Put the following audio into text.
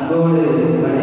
Gracias.